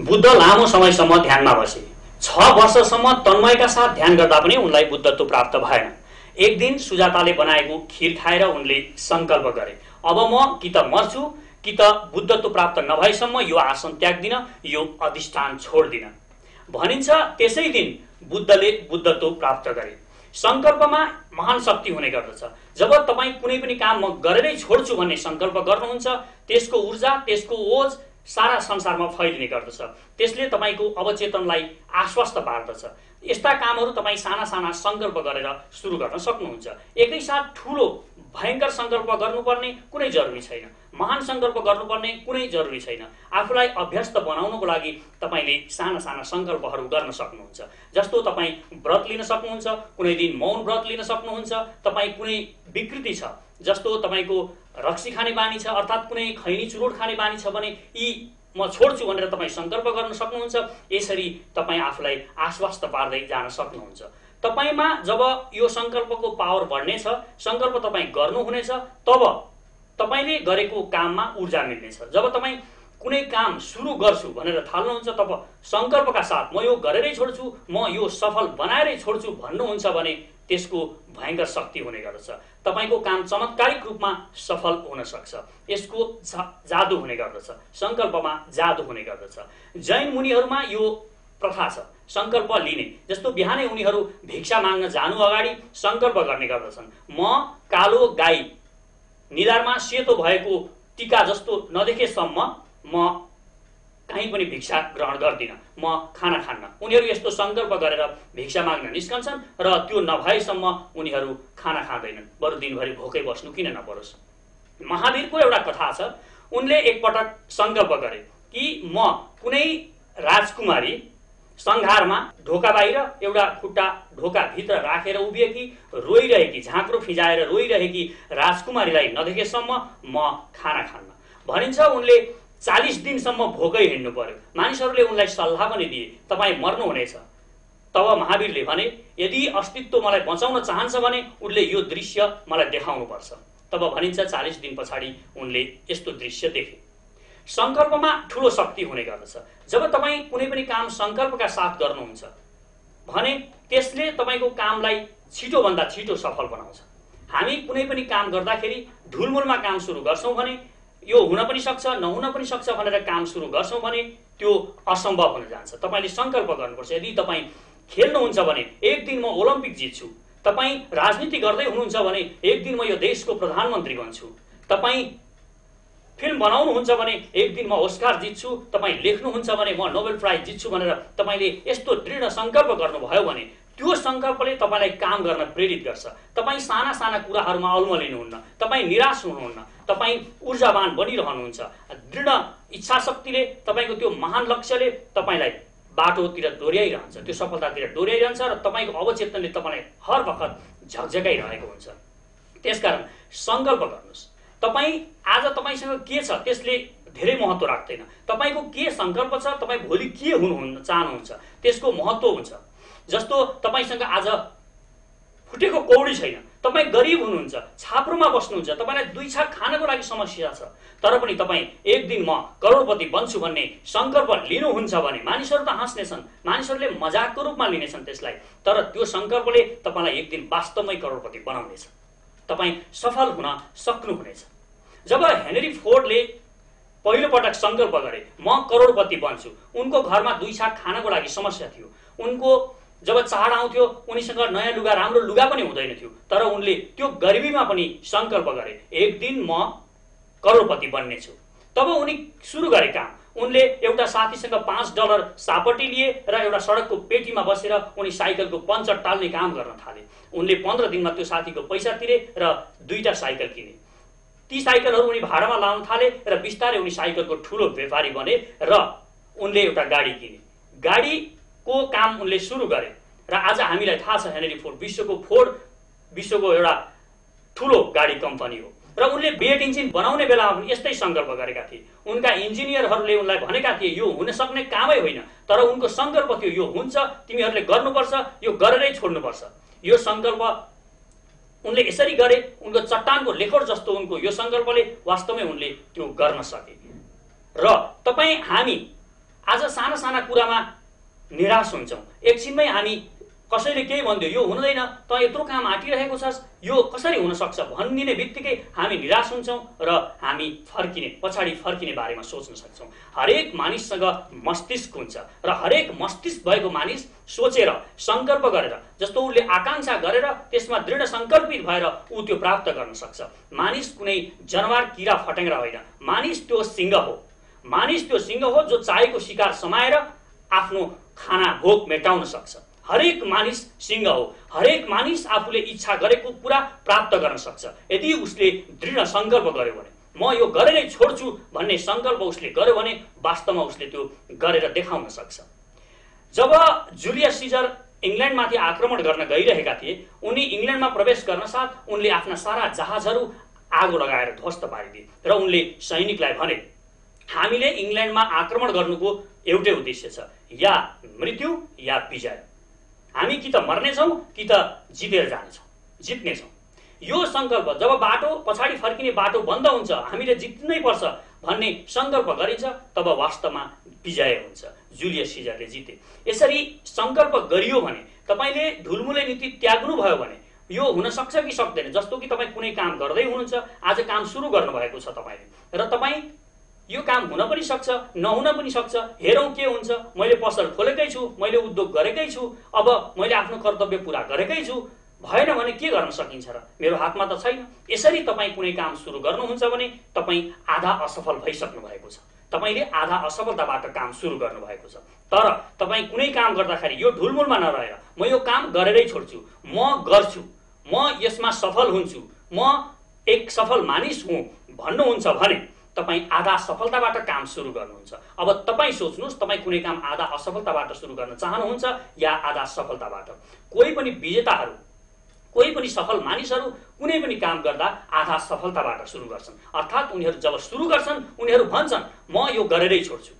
बुद्ध लामो समयसम्म ध्यानमा बसे। छ वर्षसम्म तन्मयका साथ ध्यान गर्दा पनि उनलाई बुद्धत्व प्राप्त भएन। एक दिन सुजाताले बनाएको खिर खाएर उनले सङ्कल्प गरे अब म कि त मर्छु कि त बुद्धत्व प्राप्त नभएसम्म यो आसन त्याग्दिन यो अधिष्ठान छोड्दिन। भनिन्छ त्यसै दिन बुद्धले बुद्धत्व प्राप्त गरे। सङ्कल्पमा महान शक्ति हुने गर्दछ। जब तपाईँ कुनै पनि काम म गरेरै छोड्छु भन्ने सङ्कल्प गर्नुहुन्छ त्यसको ऊर्जा त्यसको ओज सारा संसारमा फैलिने गर्दछ। त्यसले तपाईँको अवचेतनलाई आश्वस्त पार्दछ। यस्ता कामहरू तपाईँ साना साना सङ्कल्प गरेर सुरु गर्न सक्नुहुन्छ। एकैसाथ ठुलो भयङ्कर सङ्कल्प गर्नुपर्ने कुनै जरुरी छैन। महान सङ्कल्प गर्नुपर्ने कुनै जरुरी छैन। आफूलाई अभ्यस्त बनाउनुको लागि तपाईँले साना साना सङ्कल्पहरू गर्न सक्नुहुन्छ। जस्तो तपाईँ व्रत लिन सक्नुहुन्छ कुनै दिन मौन व्रत लिन सक्नुहुन्छ तपाईँ कुनै विकृति छ जस्तो तपाईँको रक्सी खाने बानी छ अर्थात् कुनै खैनी चुरोट खाने बानी छ भने यी म छोड्छु भनेर तपाईँ सङ्कल्प गर्न सक्नुहुन्छ। यसरी तपाईँ आफूलाई आश्वस्त पार्दै जान सक्नुहुन्छ। तपाईँमा जब यो सङ्कल्पको पावर बढ्नेछ सङ्कल्प तपाईँ गर्नुहुनेछ तब तपाईँले गरेको काममा ऊर्जा मिल्नेछ। जब तपाईँ कुनै काम सुरु गर्छु भनेर थाल्नुहुन्छ तब सङ्कल्पका साथ म यो गरेरै छोड्छु म यो सफल बनाएरै छोड्छु भन्नुहुन्छ भने त्यसको भयङ्कर शक्ति हुने गर्दछ। तपाईँको काम चमत्कारिक रूपमा सफल हुन सक्छ। यसको जादु हुने गर्दछ। सङ्कल्पमा जादु हुने गर्दछ। जैन मुनिहरूमा यो प्रथा छ। सङ्कल्प लिने। जस्तो बिहानै उनीहरू भिक्षा माग्न जानु अगाडि सङ्कल्प गर्ने गर्दछन्। म कालो गाई निधारमा सेतो भएको टिका जस्तो नदेखेसम्म म कहीँ पनि भिक्षा ग्रहण गर्दिनँ। म खाना खान्न। उनीहरू यस्तो सङ्कल्प गरेर भिक्षा माग्न निस्कन्छन् र त्यो नभएसम्म उनीहरू खाना खाँदैनन्। बरु दिनभरि भोकै बस्नु किन नपरोस्? महावीरको एउटा कथा छ। उनले एकपटक सङ्कल्प गरे कि म कुनै राजकुमारी सङ्घारमा ढोका बाहिर एउटा खुट्टा ढोकाभित्र राखेर उभिएकी रोइरहेकी झाँक्रो फिजाएर रोइरहेकी राजकुमारीलाई नदेखेसम्म म खाना खान्न। भनिन्छ उनले चालिस दिनसम्म भोकै हिँड्नु पर्यो। मानिसहरूले उनलाई सल्लाह पनि दिए तपाईँ मर्नुहुनेछ। तब महावीरले भने यदि अस्तित्व मलाई बचाउन चाहन्छ भने उनले यो दृश्य मलाई देखाउनुपर्छ। तब भनिन्छ चालिस दिन पछाडि उनले यस्तो दृश्य देखे। सङ्कल्पमा ठुलो शक्ति हुने गर्दछ। जब तपाईँ कुनै पनि काम सङ्कल्पका साथ गर्नुहुन्छ भने त्यसले तपाईँको कामलाई छिटोभन्दा छिटो सफल बनाउँछ। हामी कुनै पनि काम गर्दाखेरि ढुलमुलमा काम सुरु गर्छौँ भने यो हुन पनि सक्छ नहुन पनि सक्छ भनेर काम सुरु गर्छौँ भने त्यो असम्भव हुन जान्छ। तपाईँले सङ्कल्प गर्नुपर्छ यदि तपाईँ खेल्नुहुन्छ भने एक दिन म ओलम्पिक जित्छु। तपाईँ राजनीति गर्दै हुनुहुन्छ भने एक दिन म यो देशको प्रधानमन्त्री बन्छु। तपाईँ फिल्म बनाउनुहुन्छ भने एक दिन म ओस्कार जित्छु। तपाईँ लेख्नुहुन्छ भने म नोबेल प्राइज जित्छु भनेर तपाईँले यस्तो दृढ सङ्कल्प गर्नुभयो भने त्यो सङ्कल्पले तपाईँलाई काम गर्न प्रेरित गर्छ। तपाईँ साना साना कुराहरूमा अल्मलिनुहुन्न। तपाईँ निराश हुनुहुन्न। तपाईँ ऊर्जावान बनिरहनुहुन्छ। दृढ इच्छा शक्तिले तपाईँको त्यो महान लक्ष्यले तपाईँलाई बाटोतिर डोर्याइरहन्छ त्यो सफलतातिर डोर्याइरहन्छ र तपाईँको अवचेतनले तपाईँलाई हर वखत झकझकाइरहेको हुन्छ। त्यसकारण सङ्कल्प गर्नुहोस्। तपाईँ आज तपाईँसँग के छ त्यसले धेरै महत्त्व राख्दैन। तपाईँको के सङ्कल्प छ तपाईँ भोलि के हुनुहुन्न चाहनुहुन्छ त्यसको महत्त्व हुन्छ। जस्तो तपाईँसँग आज फुटेको कौडी छैन तपाईँ गरिब हुनुहुन्छ छाप्रोमा बस्नुहुन्छ तपाईँलाई दुई छाक खानको लागि समस्या छ। तर पनि तपाईँ एक दिन म करोडपति बन्छु भन्ने सङ्कल्प लिनुहुन्छ भने मानिसहरू त हाँस्नेछन् मानिसहरूले मजाकको रूपमा लिनेछन् त्यसलाई। तर त्यो सङ्कल्पले तपाईँलाई एक दिन वास्तवमै करोडपति बनाउनेछ। तपाईँ सफल हुन सक्नुहुनेछ। जब हेनरी फोर्डले पहिलोपटक सङ्कल्प गरे म करोडपति बन्छु उनको घरमा दुई छाक खानको लागि समस्या थियो। उनको जब चाड आउँथ्यो उनीसँग नयाँ लुगा राम्रो लुगा पनि हुँदैन थियो। तर उनले त्यो गरिबीमा पनि सङ्कल्प गरे। एक दिन म करोडपति बन्नेछु तब उनी सुरु गरे काम। उनले एउटा साथीसँग पाँच डलर सापटी लिए र एउटा सडकको पेटीमा बसेर उनी साइकलको पञ्चर टाल्ने काम गर्न थाले। उनले पन्ध्र दिनमा त्यो साथीको पैसा तिरे र दुईवटा साइकल किने। ती साइकलहरू उनी भाडामा लाउन थाले र बिस्तारै उनी साइकलको ठुलो व्यापारी बने र उनले एउटा गाडी किने। गाडीको काम उनले सुरु गरे। र आज हामीलाई थाहा छ हेनरी फोर्ड विश्वको फोर्ड विश्वको एउटा ठुलो गाडी कम्पनी हो। र उनले बेट इन्जिन बनाउने बेलामा पनि यस्तै सङ्कल्प गरेका थिए। उनका इन्जिनियरहरूले उनलाई भनेका थिए यो हुन सक्ने कामै होइन तर उनको सङ्कल्प थियो यो हुन्छ तिमीहरूले गर्नुपर्छ यो गरेरै छोड्नुपर्छ। यो सङ्कल्प उनले यसरी गरे उनको चट्टानको लेखोट जस्तो उनको यो सङ्कल्पले वास्तवमै उनले त्यो गर्न सके। र तपाईँ हामी आज साना साना कुरामा निराश हुन्छौँ। एकछिनमै हामी कसैले केही भनिदियो यो हुँदैन। त यत्रो काम आँटिरहेको छस् यो कसरी हुनसक्छ भनिदिने बित्तिकै हामी निराश हुन्छौँ र हामी फर्किने पछाडि फर्किने बारेमा सोच्न सक्छौँ। हरेक मानिससँग मस्तिष्क हुन्छ र हरेक मस्तिष्क भएको मानिस सोचेर सङ्कल्प गरेर जस्तो उसले आकाङ्क्षा गरेर त्यसमा दृढ सङ्कल्पित भएर ऊ त्यो प्राप्त गर्न सक्छ। मानिस कुनै जनावर किरा फटेङ्ग्रा होइन। मानिस त्यो सिंह हो। मानिस त्यो सिंह हो जो चाहेको शिकार समाएर आफ्नो खाना भोक मेटाउन सक्छ। हरेक मानिस सिंह हो। हरेक मानिस आफूले इच्छा गरेको कुरा प्राप्त गर्न सक्छ। यदि उसले दृढ सङ्कल्प गर्यो भने म यो गरेरै छोड्छु भन्ने सङ्कल्प उसले गर्यो भने वास्तवमा उसले त्यो गरेर देखाउन सक्छ। जब जुलियस सिजर इङ्ल्यान्डमाथि आक्रमण गर्न गइरहेका थिए उनी इङ्ल्यान्डमा प्रवेश गर्न साथ उनले आफ्ना सारा जहाजहरू आगो लगाएर ध्वस्त पारिदिए र उनले सैनिकलाई भने हामीले इङ्ल्यान्डमा आक्रमण गर्नुको एउटै उद्देश्य छ या मृत्यु या विजय। हामी कि त मर्नेछौँ कि त जितेर जानेछौँ जित्नेछौँ। यो सङ्कल्प जब बाटो पछाडि फर्किने बाटो बन्द हुन्छ हामीले जित्नै पर्छ भन्ने सङ्कल्प गरिन्छ तब वास्तवमा विजय हुन्छ जुलियस सिजरले जिते। यसरी सङ्कल्प गरियो भने तपाईँले ढुलमुले नीति त्याग्नुभयो भने यो हुनसक्छ कि सक्दैन? जस्तो कि तपाईँ कुनै काम गर्दै हुनुहुन्छ आज काम सुरु गर्नुभएको छ तपाईँले। र तपाईँ यो काम हुन पनि सक्छ नहुन पनि सक्छ हेरौँ के हुन्छ। मैले पसल खोलेकै छु मैले उद्योग गरेकै छु अब मैले आफ्नो कर्तव्य पुरा गरेकै छु। भएन भने के गर्न सकिन्छ र? मेरो हातमा त छैन। यसरी तपाईँ कुनै काम सुरु गर्नुहुन्छ भने तपाईँ आधा असफल भइसक्नु भएको छ। तपाईँले आधा असफलताबाट काम सुरु गर्नुभएको छ। तर तपाईँ कुनै काम गर्दाखेरि यो ढुलमुलमा नरहेर म यो काम गरेरै छोड्छु। म गर्छु। म यसमा सफल हुन्छु। म एक सफल मानिस हुँ भन्नुहुन्छ भने तपाईँ आधा सफलताबाट काम सुरु गर्नुहुन्छ। अब तपाईँ सोच्नुहोस् तपाईँ कुनै काम आधा असफलताबाट सुरु गर्न चाहनुहुन्छ या आधा सफलताबाट। कोही पनि विजेताहरू कोही पनि सफल मानिसहरू कुनै पनि काम गर्दा आधा सफलताबाट सुरु गर्छन्। अर्थात् उनीहरू जब सुरु गर्छन् उनीहरू भन्छन् म यो गरेरै छोड्छु।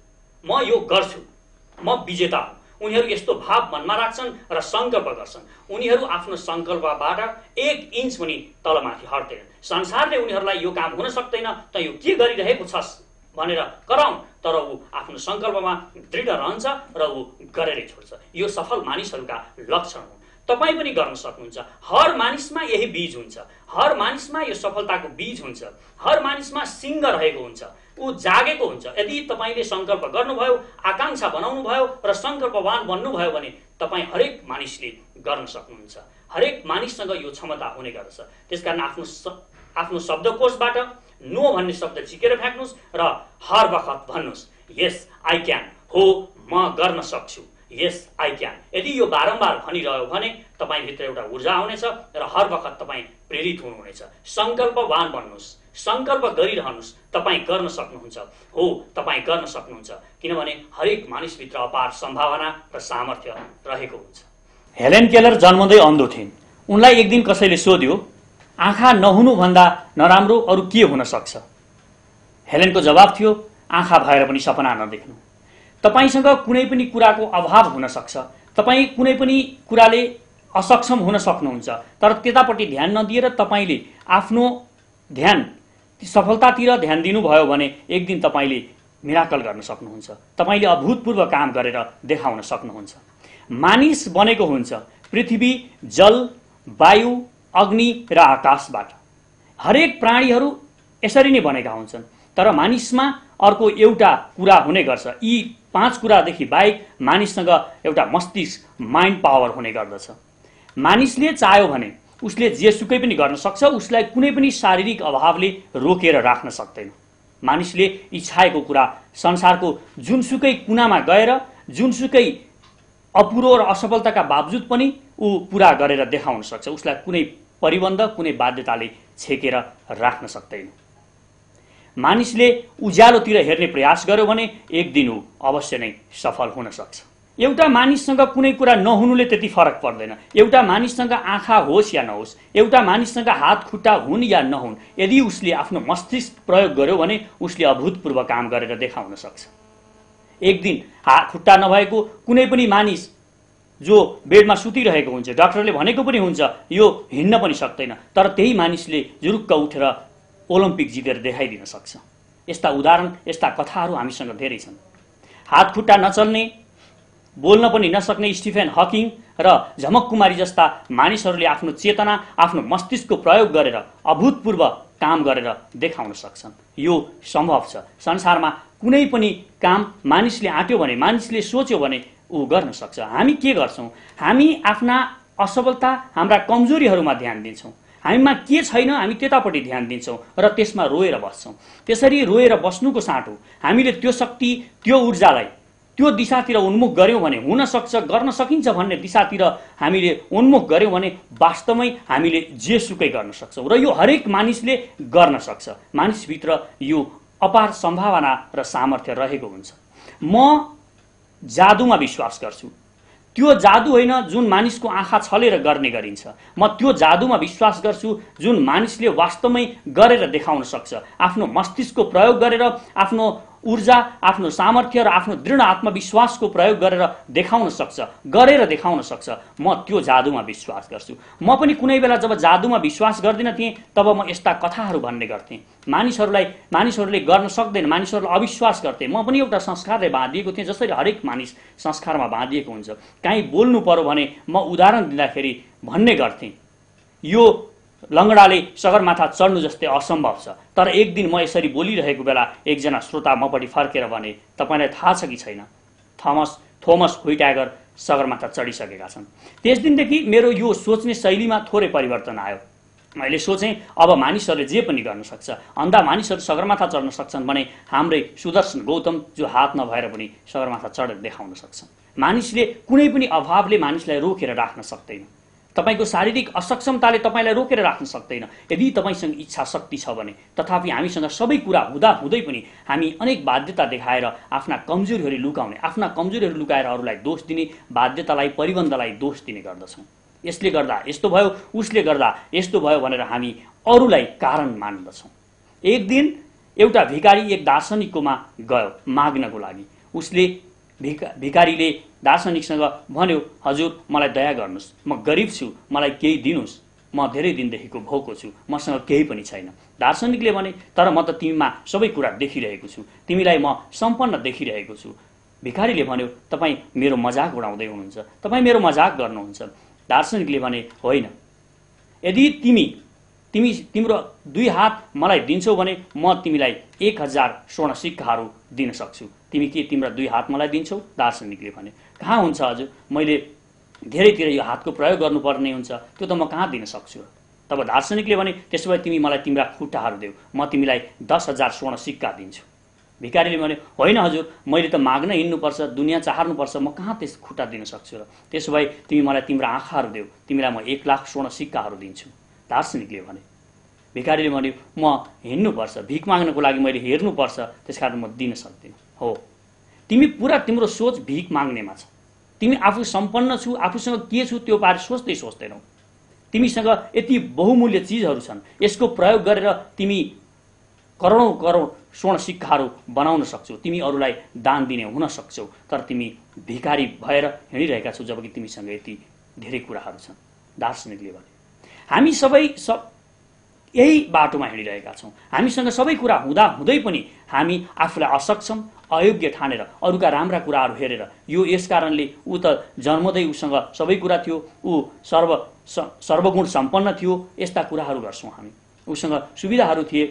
म यो गर्छु। म विजेता हुँ। उनीहरू यस्तो भाव मनमा राख्छन् र सङ्कल्प गर्छन्। उनीहरू आफ्नो सङ्कल्पबाट एक इन्च पनि तलमाथि हट्दैनन् संसारले उनीहरूलाई यो काम हुन सक्दैन त यो के गरिरहेको छस् भनेर कराउन् तर ऊ आफ्नो सङ्कल्पमा दृढ रहन्छ र ऊ गरेरै छोड्छ। यो सफल मानिसहरूका लक्षण हुन्। तपाईँ पनि गर्न सक्नुहुन्छ हर मानिसमा यही बीज हुन्छ। हर मानिसमा यो सफलताको बीज हुन्छ। हर मानिसमा सिङ्ग रहेको हुन्छ। ऊ जागेको हुन्छ। यदि तपाईँले सङ्कल्प गर्नुभयो आकाङ्क्षा बनाउनु भयो र सङ्कल्पवान बन्नुभयो भने तपाईँ हरेक मानिसले गर्न सक्नुहुन्छ। हरेक मानिससँग यो क्षमता हुने गर्दछ। त्यस कारण आफ्नो आफ्नो शब्दकोशबाट नो भन्ने शब्द झिकेर फ्याँक्नुहोस् र हर बखत भन्नुहोस् यस आई क्यान हो म गर्न सक्छु। यस आई क्यान यदि यो बारम्बार भनिरह्यो भने तपाईँभित्र एउटा ऊर्जा हुनेछ र हर बखत तपाईँ प्रेरित हुनुहुनेछ। सङ्कल्पवान भन्नुहोस् सङ्कल्प गरिरहनुहोस्। तपाईँ गर्न सक्नुहुन्छ। हो तपाईँ गर्न सक्नुहुन्छ। किनभने हरेक मानिसभित्र अपार सम्भावना र सामर्थ्य रहेको हुन्छ। हेलेन केलर जन्मँदै अन्धो थिइन्। उनलाई एक दिन कसैले सोध्यो आँखा नहुनुभन्दा नराम्रो अरू के हुन सक्छ? हेलेनको जवाब थियो आँखा भएर पनि सपना नदेख्नु। तपाईँसँग कुनै पनि कुराको अभाव हुन सक्छ। तपाईँ कुनै पनि कुराले असक्षम हुन सक्नुहुन्छ। तर त्यतापट्टि ध्यान नदिएर तपाईँले आफ्नो ध्यान सफलतातिर ध्यान दिनुभयो भने एक दिन तपाईँले मिराकल गर्न सक्नुहुन्छ। तपाईँले अभूतपूर्व काम गरेर देखाउन सक्नुहुन्छ। मानिस बनेको हुन्छ पृथ्वी जल वायु अग्नि र आकाशबाट। हरेक प्राणीहरू यसरी नै बनेका हुन्छन् तर मानिसमा अर्को एउटा कुरा हुने गर्छ। यी पाँच कुरादेखि बाहेक मानिससँग एउटा मस्तिष्क माइन्ड पावर हुने गर्दछ। मानिसले चाह्यो भने उसले जेसुकै पनि गर्न सक्छ उसलाई कुनै पनि शारीरिक अभावले रोकेर राख्न सक्दैन। मानिसले इच्छाएको कुरा संसारको जुनसुकै कुनामा गएर जुनसुकै अपुरो र असफलताका बावजुद पनि ऊ पुरा गरेर देखाउन सक्छ। उसलाई कुनै परिबन्ध कुनै बाध्यताले छेकेर राख्न सक्दैन। मानिसले उज्यालोतिर हेर्ने प्रयास गर्यो भने एक दिन ऊ अवश्य नै सफल हुन सक्छ। एउटा मानिससँग कुनै कुरा नहुनुले त्यति फरक पर्दैन। एउटा मानिससँग आँखा होस् या नहोस् एउटा मानिससँग हात खुट्टा हुन् या नहुन् यदि उसले आफ्नो मस्तिष्क प्रयोग गर्यो भने उसले अभूतपूर्व काम गरेर देखाउन सक्छ। एक दिन हात खुट्टा नभएको कुनै पनि मानिस जो बेडमा सुतिरहेको हुन्छ डाक्टरले भनेको पनि हुन्छ यो हिँड्न पनि सक्दैन तर त्यही मानिसले जुरुक्क उठेर ओलम्पिक जितेर देखाइदिन सक्छ। यस्ता उदाहरण यस्ता कथाहरू हामीसँग धेरै छन्। हात खुट्टा नचल्ने बोल्न पनि नसक्ने स्टिफेन हकिङ र झमक कुमारी जस्ता मानिसहरूले आफ्नो चेतना आफ्नो मस्तिष्कको प्रयोग गरेर अभूतपूर्व काम गरेर देखाउन सक्छन्। यो सम्भव छ। संसारमा कुनै पनि काम मानिसले आँट्यो भने मानिसले सोच्यो भने ऊ गर्न सक्छ। हामी के गर्छौँ? हामी आफ्ना असफलता हाम्रा कमजोरीहरूमा ध्यान दिन्छौँ। हामीमा के छैन हामी त्यतापट्टि ध्यान दिन्छौँ र त्यसमा रोएर बस्छौँ। त्यसरी रोएर बस्नुको साटो हामीले त्यो शक्ति त्यो ऊर्जालाई त्यो दिशातिर उन्मुख गऱ्यौँ भने हुन सक्छ गर्न सकिन्छ भन्ने दिशातिर हामीले उन्मुख गऱ्यौँ भने वास्तवमै हामीले जेसुकै गर्न सक्छौँ। र यो हरेक मानिसले गर्न सक्छ। मानिसभित्र यो अपार सम्भावना र सामर्थ्य रहेको हुन्छ। म जादुमा विश्वास गर्छु। त्यो जादु होइन जुन मानिसको आँखा छलेर गर्ने गरिन्छ। म त्यो जादुमा विश्वास गर्छु जुन मानिसले वास्तवमै गरेर देखाउन सक्छ। आफ्नो मस्तिष्कको प्रयोग गरेर आफ्नो ऊर्जा आफ्नो सामर्थ्य र आफ्नो दृढ आत्मविश्वासको प्रयोग गरेर देखाउन सक्छ गरेर देखाउन सक्छ। म त्यो जादुमा विश्वास गर्छु। म पनि कुनै बेला जब जादुमा विश्वास गर्दिनँ थिएँ तब म यस्ता कथाहरू भन्ने गर्थेँ। मानिसहरूलाई मानिसहरूले गर्न सक्दैन मानिसहरूलाई अविश्वास गर्थे। म पनि एउटा संस्कारले बाँधिएको थिएँ जसरी हरेक मानिस संस्कारमा बाँधिएको हुन्छ। काहीँ बोल्नु पर्यो भने म उदाहरण दिँदाखेरि भन्ने गर्थेँ। यो लङ्गडाले सगरमाथा चढ्नु जस्तै असम्भव छ। तर एक दिन म यसरी बोलिरहेको बेला एकजना श्रोता मपट्टि फर्केर भने तपाईँलाई थाहा छ कि छैन? थमस थोमस हुइट्यागर सगरमाथा चढिसकेका छन्। त्यस दिनदेखि मेरो यो सोच्ने शैलीमा थोरै परिवर्तन आयो। मैले सोचेँ अब मानिसहरूले जे पनि गर्न सक्छ अन्धा मानिसहरू सगरमाथा चढ्न सक्छन् भने हाम्रै सुदर्शन गौतम जो हात नभएर पनि सगरमाथा चढेर देखाउन सक्छन्। मानिसले कुनै पनि अभावले मानिसलाई रोकेर राख्न सक्दैन। तपाईँको शारीरिक असक्षमताले तपाईँलाई रोकेर राख्न सक्दैन। यदि तपाईँसँग इच्छा शक्ति छ भने तथापि हामीसँग सबै कुरा हुँदा हुँदै पनि हामी अनेक बाध्यता देखाएर आफ्ना कमजोरीहरू लुकाउने आफ्ना कमजोरीहरू लुकाएर अरूलाई दोष दिने बाध्यतालाई परिबन्धलाई दोष दिने गर्दछौँ। यसले गर्दा यस्तो भयो उसले गर्दा यस्तो भयो भनेर हामी अरूलाई कारण मान्दछौँ। एक दिन एउटा भिकारी एक दार्शनिककोमा गयो माग्नको लागि। उसले भिका भिकारीले दार्शनिकसँग भन्यो हजुर मलाई दया गर्नुहोस्। म गरिब छु मलाई केही दिनुहोस्। म धेरै दिनदेखिको भोको छु मसँग केही पनि छैन। दार्शनिकले भने तर म त तिमीमा सबै कुरा देखिरहेको छु। तिमीलाई म सम्पन्न देखिरहेको छु। भिखारीले भन्यो तपाईँ मेरो मजाक उडाउँदै हुनुहुन्छ। तपाईँ मेरो मजाक गर्नुहुन्छ। दार्शनिकले भने होइन। यदि तिमी तिमी तिम्रो दुई हात मलाई दिन्छौ भने म तिमीलाई एक हजार स्वर्ण सिक्काहरू दिन सक्छु। तिमी के तिम्रा दुई हात मलाई दिन्छौ? दार्शनिकले भने कहाँ हुन्छ हजुर मैले धेरैतिर यो हातको प्रयोग गर्नुपर्ने हुन्छ। त्यो त म कहाँ दिन सक्छु? तब दार्शनिकले भने त्यसो भए तिमी मलाई तिम्रा खुट्टाहरू देऊ। म तिमीलाई दस हजार स्वर्ण सिक्का दिन्छु। भिकारीले भने होइन हजुर मैले त माग्न हिँड्नुपर्छ दुनियाँ चाहर्नुपर्छ। म कहाँ त्यस खुट्टा दिन सक्छु र? त्यसो भए तिमी मलाई तिम्रो आँखाहरू देऊ। तिमीलाई म एक लाख स्वर्ण सिक्काहरू दिन्छु। दार्शनिकले भने। भिकारीले भन्यो म हिँड्नुपर्छ भिख माग्नको लागि मैले हेर्नुपर्छ त्यस कारण म दिन सक्दिनँ। हो। तिमी पुरा तिम्रो सोच भिख माग्नेमा छ। तिमी आफू सम्पन्न छु आफूसँग के छु त्यो बारे सोच्दै सोच्दैनौ। तिमीसँग यति बहुमूल्य चिजहरू छन्। यसको प्रयोग गरेर तिमी करोडौँ करोड स्वर्ण सिक्काहरू बनाउन सक्छौ। तिमी अरूलाई दान दिने हुन सक्छौ। तर तिमी भिखारी भएर हिँडिरहेका छौ जबकि तिमीसँग यति धेरै कुराहरू छन्। दार्शनिकले भने हामी सबै सब यही बाटोमा हिँडिरहेका छौँ। हामीसँग सबै कुरा हुँदा हुँदै पनि हामी आफूलाई असक्षम अयोग्य ठानेर अरूका राम्रा कुराहरू हेरेर यो यस कारणले ऊ त जन्मदै उसँग सबै कुरा थियो ऊ सर्व सर्वगुण सम्पन्न थियो यस्ता कुराहरू गर्छौँ हामी। उसँग सुविधाहरू थिए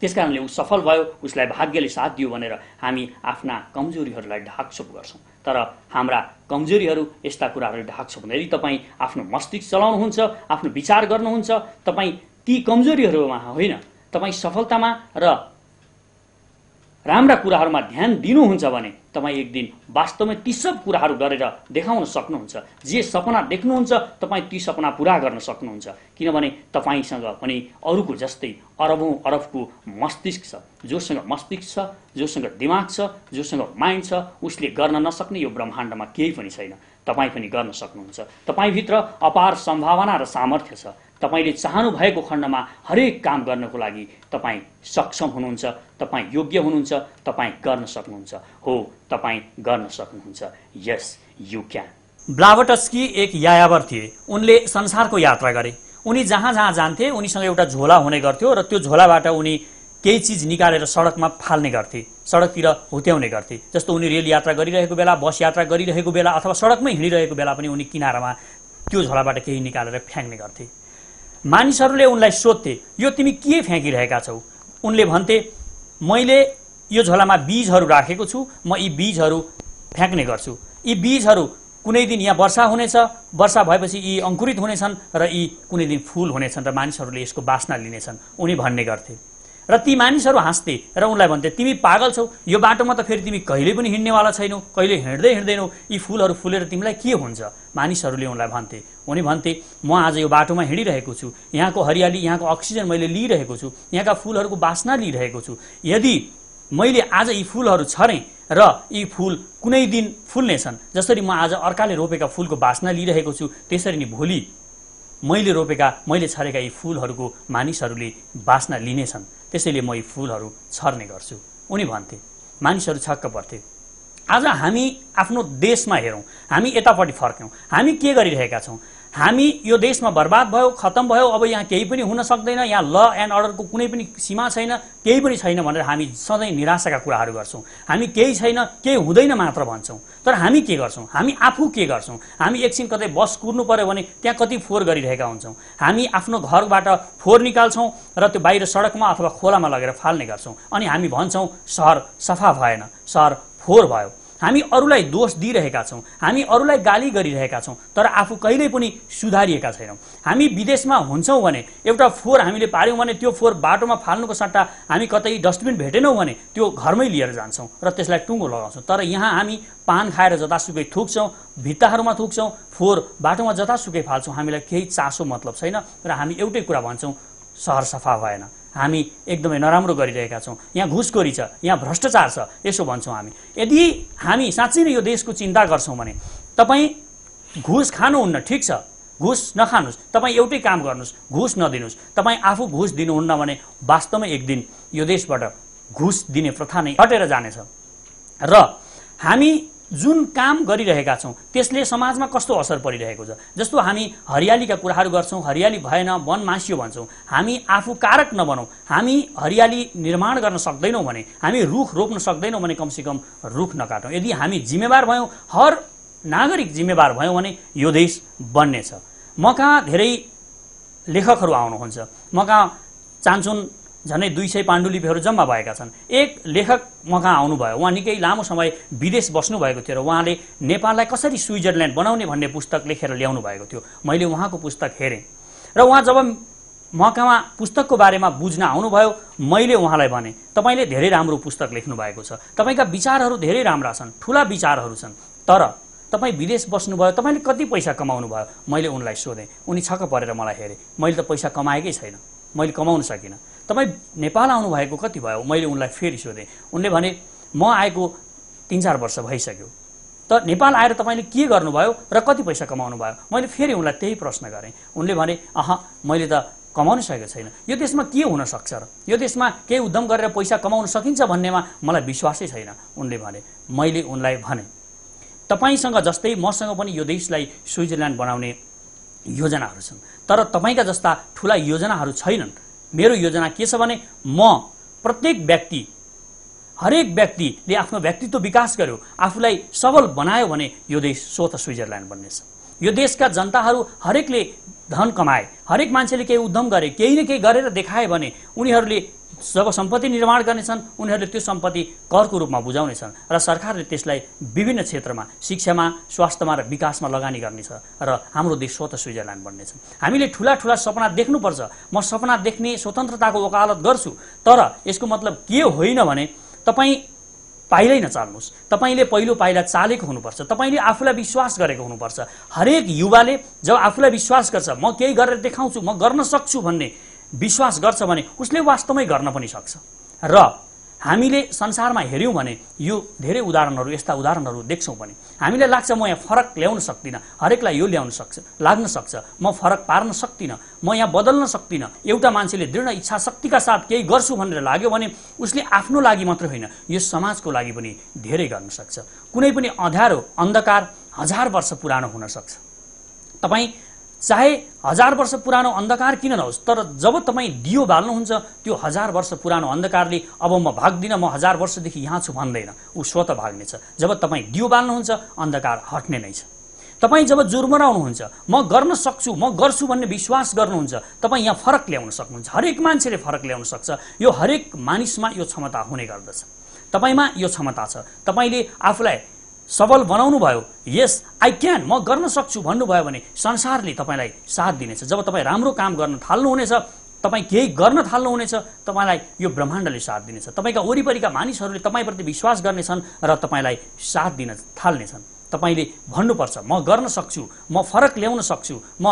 त्यस कारणले ऊ सफल भयो उसलाई भाग्यले साथ दियो भनेर हामी आफ्ना कमजोरीहरूलाई ढाकछोप गर्छौँ। तर हाम्रा कमजोरीहरू यस्ता कुराहरू ढाकछोप यदि तपाईँ आफ्नो मस्तिष्क चलाउनुहुन्छ आफ्नो विचार गर्नुहुन्छ तपाईँ ती कमजोरीहरूमा होइन। तपाईँ सफलतामा र राम्रा कुराहरूमा ध्यान दिनुहुन्छ भने तपाईँ एक दिन वास्तवमै ती सब कुराहरू गरेर देखाउन सक्नुहुन्छ। जे सपना देख्नुहुन्छ तपाईँ ती सपना पुरा गर्न सक्नुहुन्छ। किनभने तपाईँसँग पनि अरूको जस्तै अरबौँ अरबको मस्तिष्क छ जोसँग मस्तिष्क छ जोसँग दिमाग छ जोसँग माइन्ड छ उसले गर्न नसक्ने यो ब्रह्माण्डमा केही पनि छैन। तपाईँ पनि गर्न सक्नुहुन्छ। तपाईँभित्र अपार सम्भावना र सामर्थ्य छ। तपाईँले चाहनु भएको खण्डमा हरेक काम गर्नको लागि तपाईँ सक्षम हुनुहुन्छ तपाईँ योग्य हुनुहुन्छ तपाईँ गर्न सक्नुहुन्छ। हो तपाईँ गर्न सक्नुहुन्छ। यस यु क्यान ब्लावटस्की एक यायावर थिए। उनले संसारको यात्रा गरे। उनी जहाँ जहाँ जान्थे उनीसँग एउटा झोला हुने गर्थ्यो र त्यो झोलाबाट उनी केही चिज निकालेर सडकमा फाल्ने गर्थे। सडकतिर हुत्याउने गर्थे। जस्तो उनी रेल यात्रा गरिरहेको बेला बस यात्रा गरिरहेको बेला अथवा सडकमै हिँडिरहेको बेला पनि उनी किनारामा त्यो झोलाबाट केही निकालेर फ्याँक्ने गर्थे। मानिसहरूले उनलाई सोध्थे यो तिमी के फ्याँकिरहेका छौ? उनले भन्थे मैले यो झोलामा बिजहरू राखेको छु म यी बिजहरू फ्याँक्ने गर्छु। यी बिजहरू कुनै दिन यहाँ वर्षा हुनेछ वर्षा भएपछि यी अङ्कुरित हुनेछन् र यी कुनै दिन फुल हुनेछन् र मानिसहरूले यसको बासना लिनेछन्। उनी भन्ने गर्थे। र ती मानिसहरू हाँस्थे र उनलाई भन्थे तिमी पागल छौ। यो बाटोमा त फेरि तिमी कहिले पनि हिँड्नेवाला छैनौ कहिले हिँड्दै हिँड्दैनौ। यी फुलहरू फुलेर तिमीलाई के हुन्छ? मानिसहरूले उनलाई भन्थे। उनी भन्थे म आज यो बाटोमा हिँडिरहेको छु। यहाँको हरियाली यहाँको अक्सिजन मैले लिइरहेको छु। यहाँका फुलहरूको बासना लिइरहेको छु। यदि मैले आज यी फुलहरू छरेँ र यी फुल कुनै दिन फुल्नेछन् जसरी म आज अर्काले रोपेका फुलको बासना लिइरहेको छु त्यसरी नै भोलि मैले रोपेका मैले छरेका यी फुलहरूको मानिसहरूले बासना लिनेछन्। त्यसैले म यी फुलहरू छर्ने गर्छु। उनी भन्थे मानिसहरू छक्क पर्थे। आज हामी आफ्नो देशमा हेरौँ। हामी यतापट्टि फर्क्यौँ। हामी के गरिरहेका छौँ? हामी यो देशमा बर्बाद भयो खत्तम भयो अब यहाँ केही पनि हुन सक्दैन यहाँ ल एन्ड अर्डरको कुनै पनि सीमा छैन केही पनि छैन भनेर हामी सधैँ निराशाका कुराहरू गर्छौँ। हामी केही छैन केही हुँदैन मात्र भन्छौँ। तर हामी के गर्छौँ? हामी आफू के गर्छौँ? हामी एकछिन कतै बस कुर्नु पऱ्यो भने त्यहाँ कति फोहोर गरिरहेका हुन्छौँ। हामी आफ्नो घरबाट फोहोर निकाल्छौँ र त्यो बाहिर सडकमा अथवा खोलामा लगेर फाल्ने गर्छौँ। अनि हामी भन्छौँ सहर सफा भएन। सहर फोहोर भयो। हामी अरूलाई दोष दिइरहेका छौँ हामी अरूलाई गाली गरिरहेका छौँ तर आफू कहिल्यै पनि सुधारिएका छैनौँ। हामी विदेशमा हुन्छौँ भने एउटा फोहोर हामीले पार्यौँ भने त्यो फोहोर बाटोमा फाल्नुको सट्टा हामी कतै डस्टबिन भेटेनौँ भने त्यो घरमै लिएर जान्छौँ र त्यसलाई टुङ्गो लगाउँछौँ। तर यहाँ हामी पान खाएर जतासुकै थुक्छौँ भित्ताहरूमा थुक्छौँ फोहोर बाटोमा जतासुकै फाल्छौँ। हामीलाई केही चासो मतलब छैन र हामी एउटै कुरा भन्छौँ सहर सफा भएन। हामी एकदमै नराम्रो गरिरहेका छौँ। यहाँ घुसखोरी छ यहाँ भ्रष्टाचार छ यसो भन्छौँ हामी। यदि हामी साँच्चै नै यो देशको चिन्ता गर्छौँ भने तपाईँ घुस खानुहुन्न ठिक छ। घुस नखानुहोस् तपाईँ एउटै काम गर्नुहोस् घुस नदिनुहोस्। तपाईँ आफू घुस दिनुहुन्न भने वास्तवमै एक दिन यो देशबाट घुस दिने प्रथा नै हटेर जानेछ। र हामी जुन काम गरिरहेका छौँ त्यसले समाजमा कस्तो असर परिरहेको छ? जस्तो हामी हरियालीका कुराहरू गर्छौँ हरियाली भएन वन मासियो भन्छौँ हामी आफू कारक नबनौँ हामी हरियाली निर्माण गर्न सक्दैनौँ भने हामी रुख रोप्न सक्दैनौँ भने कमसेकम रुख नकाटौँ। यदि हामी जिम्मेवार भयौँ हर नागरिक जिम्मेवार भयौँ भने यो देश बन्नेछ। म कहाँ धेरै लेखकहरू आउनुहुन्छ। म कहाँ चाहन्छुन् झन्डै दुई सय पाण्डुलिपिहरू जम्मा भएका छन्। एक लेखक कहाँ आउनुभयो। उहाँ निकै लामो समय विदेश बस्नुभएको थियो र उहाँले नेपाललाई कसरी स्विजरल्यान्ड बनाउने भन्ने पुस्तक लेखेर ल्याउनु भएको थियो। मैले उहाँको पुस्तक हेरेँ। र उहाँ जब म कहाँ पुस्तकको बारेमा बुझ्न आउनुभयो मैले उहाँलाई भने तपाईँले धेरै राम्रो पुस्तक लेख्नु भएको छ। तपाईँका विचारहरू धेरै राम्रा छन् ठुला विचारहरू छन्। तर तपाईँ विदेश बस्नुभयो तपाईँले कति पैसा कमाउनु भयो? मैले उनलाई सोधेँ। उनी छक्क परेर मलाई हेरेँ मैले त पैसा कमाएकै छैन। मैले कमाउन सकिनँ। तपाईँ नेपाल आउनुभएको कति भयो? मैले उनलाई फेरि सोधेँ। उनले भने म आएको तिन चार वर्ष भइसक्यो। त नेपाल आएर तपाईँले के गर्नुभयो र कति पैसा कमाउनु भयो मैले फेरि उनलाई त्यही प्रश्न गरेँ। उनले भने अह मैले त कमाउन सकेको छैन। यो देशमा के हुन सक्छ र? यो देशमा केही उद्यम गरेर पैसा कमाउन सकिन्छ भन्नेमा मलाई विश्वासै छैन। उनले भने मैले उनलाई भने तपाईँसँग जस्तै मसँग पनि यो देशलाई स्विजरल्यान्ड बनाउने योजनाहरू छन्। तर तपाईँका जस्ता ठुला योजनाहरू छैनन्। मेरो योजना के छ भने म प्रत्येक व्यक्ति हरेक व्यक्तिले आफ्नो व्यक्तित्व विकास गर्यो आफूलाई सबल बनायो भने यो देश स्वत स्विजरल्यान्ड बन्नेछ। यो देशका जनताहरू हरेकले धन कमाए हरेक मान्छेले केही उद्यम गरे केही न केही गरेर देखाए भने उनीहरूले जब सम्पत्ति निर्माण गर्नेछन् उनीहरूले त्यो सम्पत्ति करको रूपमा बुझाउनेछन् र सरकारले त्यसलाई विभिन्न क्षेत्रमा शिक्षामा स्वास्थ्यमा र विकासमा लगानी गर्नेछ र हाम्रो देश स्वत स्विजरल्यान्ड बन्नेछ। हामीले ठुला ठुला सपना देख्नुपर्छ। म सपना देख्ने स्वतन्त्रताको वकालत गर्छु तर यसको मतलब के होइन भने तपाईँ पाइलै नचाल्नुहोस्। तपाईँले पहिलो पाइला चालेको हुनुपर्छ। तपाईँले आफूलाई विश्वास गरेको हुनुपर्छ। हरेक युवाले जब आफूलाई विश्वास गर्छ म केही गरेर देखाउँछु म गर्न सक्छु भन्ने विश्वास गर्छ भने उसले वास्तवमै गर्न पनि सक्छ। र हामीले संसारमा हेऱ्यौँ भने यो धेरै उदाहरणहरू यस्ता उदाहरणहरू देख्छौँ भने हामीलाई लाग्छ म यहाँ फरक ल्याउन सक्दिनँ। हरेकलाई यो ल्याउन सक्छ लाग्न सक्छ। म फरक पार्न सक्दिनँ। म यहाँ बदल्न सक्दिनँ। एउटा मान्छेले दृढ इच्छा शक्तिका साथ केही गर्छु भनेर लाग्यो भने उसले आफ्नो लागि मात्र होइन यो समाजको लागि पनि धेरै गर्न सक्छ। कुनै पनि अँध्यारो अन्धकार हजार वर्ष पुरानो हुन सक्छ। तपाईँ चाहे हजार वर्ष पुरानो अन्धकार किन नहोस् तर जब तपाईँ दियो बाल्नुहुन्छ त्यो हजार वर्ष पुरानो अन्धकारले अब म भाग्दिनँ म हजार वर्षदेखि यहाँ छु भन्दैन। ऊ स्वत भाग्नेछ। जब तपाईँ दियो बाल्नुहुन्छ अन्धकार हट्ने नै छ। तपाईँ जब जुर्मराउनुहुन्छ म गर्न सक्छु म गर्छु भन्ने विश्वास गर्नुहुन्छ तपाईँ यहाँ फरक ल्याउन सक्नुहुन्छ। हरेक मान्छेले फरक ल्याउन सक्छ। यो हरेक मानिसमा यो क्षमता हुने गर्दछ। तपाईँमा यो क्षमता छ। तपाईँले आफूलाई सबल बनाउनु भयो। यस आई क्यान म गर्न सक्छु भन्नुभयो भने संसारले तपाईँलाई साथ दिनेछ। जब तपाईँ राम्रो काम गर्न थाल्नुहुनेछ तपाईँ केही गर्न थाल्नुहुनेछ तपाईँलाई यो ब्रह्माण्डले साथ दिनेछ। तपाईँका वरिपरिका मानिसहरूले तपाईँप्रति विश्वास गर्नेछन् र तपाईँलाई साथ दिन थाल्नेछन्। तपाईँले भन्नुपर्छ म गर्न सक्छु म फरक ल्याउन सक्छु म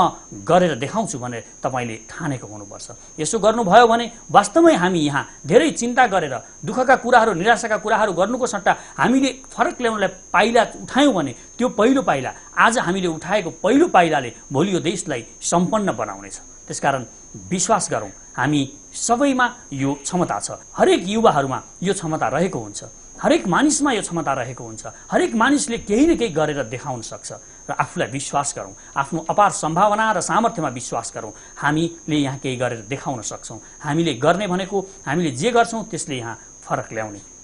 गरेर देखाउँछु भनेर तपाईँले ठानेको हुनुपर्छ। यसो गर्नुभयो भने वास्तवमै हामी यहाँ धेरै चिन्ता गरेर दुःखका कुराहरू निराशाका कुराहरू गर्नुको सट्टा हामीले फरक ल्याउनलाई पाइला उठायौँ भने त्यो पहिलो पाइला आज हामीले उठाएको पहिलो पाइलाले भोलि यो देशलाई सम्पन्न बनाउनेछ। त्यसकारण विश्वास गरौँ हामी सबैमा यो क्षमता छ। हरेक युवाहरूमा यो क्षमता रहेको हुन्छ। हरेक मानिसमा यो क्षमता रहेको हुन्छ। हरेक मानिसले केही न केही गरेर देखाउन सक्छ। र आफूलाई विश्वास गरौँ। आफ्नो अपार सम्भावना र सामर्थ्यमा विश्वास गरौँ। हामीले यहाँ केही गरेर देखाउन सक्छौँ। हामीले गर्ने भनेको हामीले जे गर्छौँ त्यसले यहाँ फरक ल्याउने।